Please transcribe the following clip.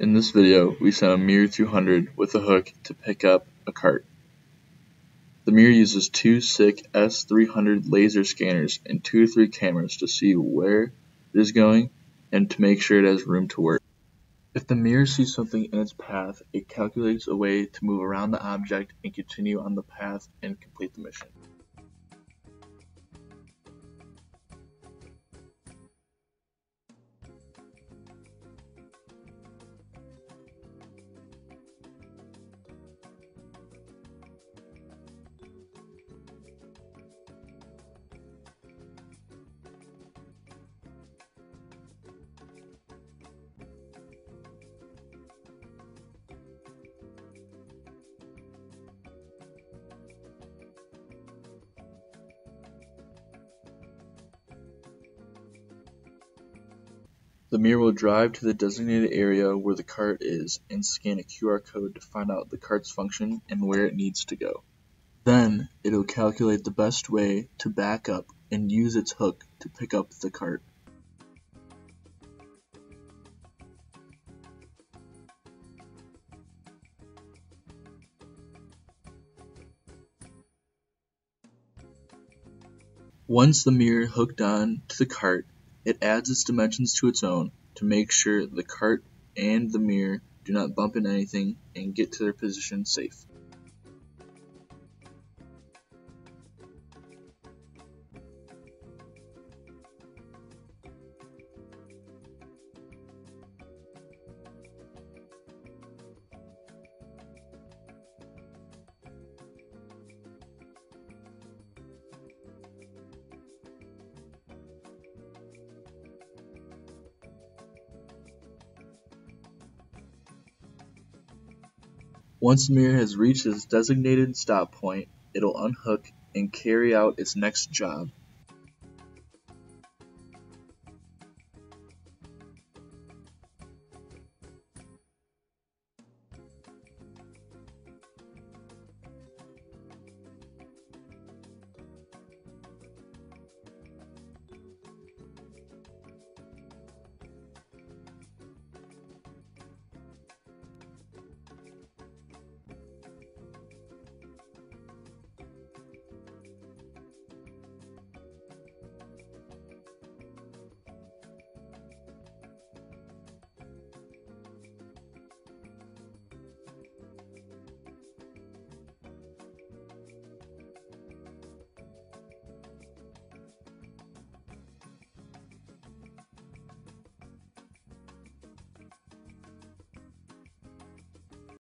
In this video, we sent a Mir 200 with a hook to pick up a cart. The Mir uses two SICK S300 laser scanners and two to three cameras to see where it is going and to make sure it has room to work. If the Mir sees something in its path, it calculates a way to move around the object and continue on the path and complete the mission. The MiR will drive to the designated area where the cart is and scan a QR code to find out the cart's function and where it needs to go. Then, it'll calculate the best way to back up and use its hook to pick up the cart. Once the MiR hooked on to the cart, it adds its dimensions to its own to make sure the cart and the MiR do not bump into anything and get to their position safe. Once the Mir has reached its designated stop point, it'll unhook and carry out its next job.